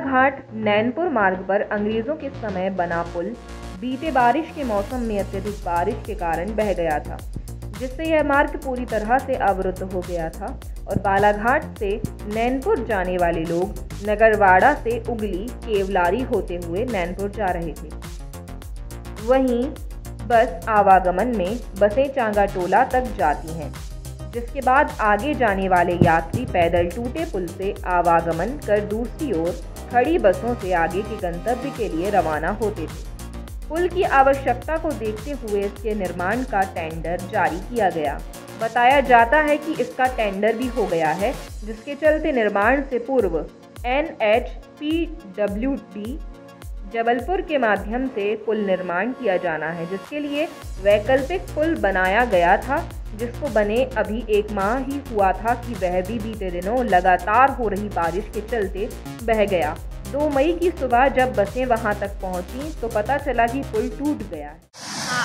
नैनपुर मार्ग पर अंग्रेज़ों के समय बना पुल, बीते बारिश के मौसम में अत्यधिक बारिश के कारण बह गया था, जिससे यह मार्ग पूरी तरह से अवरुद्ध हो गया था और बालाघाट से नैनपुर जाने वाले लोग नगरवाड़ा से उगली केवलारी होते हुए नैनपुर जा रहे थे। वहीं बस आवागमन में बसें चांगा टोला तक जाती हैं, जिसके बाद आगे जाने वाले यात्री पैदल टूटे पुल से आवागमन कर दूसरी ओर खड़ी बसों से आगे के गंतव्य के लिए रवाना होते थे। पुल की आवश्यकता को देखते हुए इसके निर्माण का टेंडर जारी किया गया। बताया जाता है कि इसका टेंडर भी हो गया है, जिसके चलते निर्माण से पूर्व N H P W D Jabalpur के माध्यम से पुल निर्माण किया जाना है, जिसके लिए वैकल्पिक पुल बनाया गया था। जिसको बने अभी एक माह ही हुआ था कि वह भी बीते दिनों लगातार हो रही बारिश के चलते बह गया। दो मई की सुबह जब बसें वहाँ तक पहुँची तो पता चला कि पुल टूट गया है। हाँ,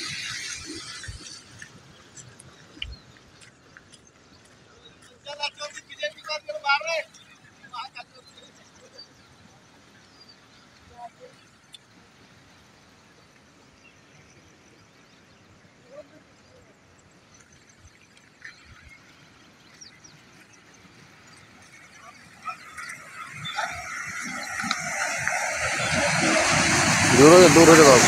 गया हो दूर हो दूर हो जाओ